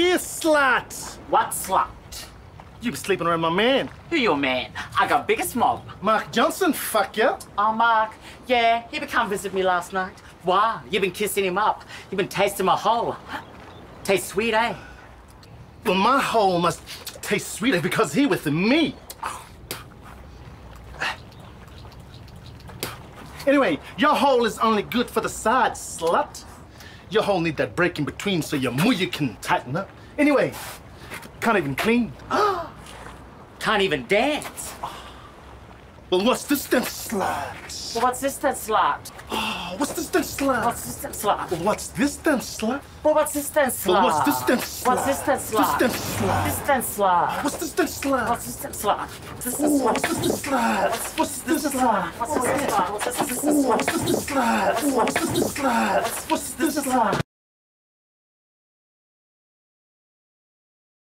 is slut. What slut? You been sleeping around my man, Who your man? I got biggest mob. Mark Johnson. Fuck yeah. Oh, Mark. Yeah, he been come visit me last night. Wow, you been kissing him up. You been tasting my hole. Taste sweet, eh? Well, my hole must taste sweeter because he with me. Anyway, your hole is only good for the side, slut. Your hole need that break in between so your muya can tighten up. Anyway, can't even clean. Can't even dance. Well, what's this then, slut? Well, what's this then, slut? Oh, what's this then, slut? What's this then? Well, what's this then? Well, what's this then? Well, what's this then, slut? What's this then, slut? This then, slut. This then, slut. What's this then, slut? What's this then, slut? What's this then, slut? what's this then, slut? What's this then, slut? What's this then, slut? What's this then, slut? what's this then? Ooh, What's this then, slut?